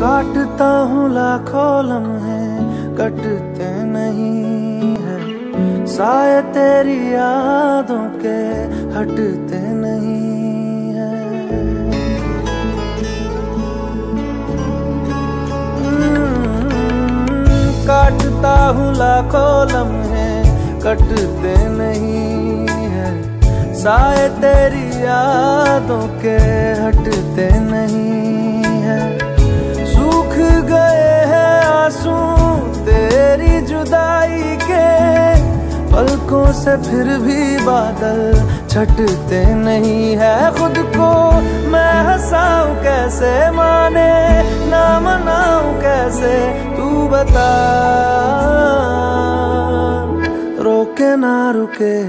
काटता हूँ लाखों लम्हे कटते नहीं है। साय तेरी यादों के हटते नहीं है। हम्म, काटता हूँ लाखों लम्हे कटते नहीं है। साय तेरी यादों के हटते नहीं जुदाई के पलकों से फिर भी बादल छटते नहीं है। खुद को मैं हंसाऊं कैसे? माने ना मनाऊं कैसे? तू बता। रोके ना रुके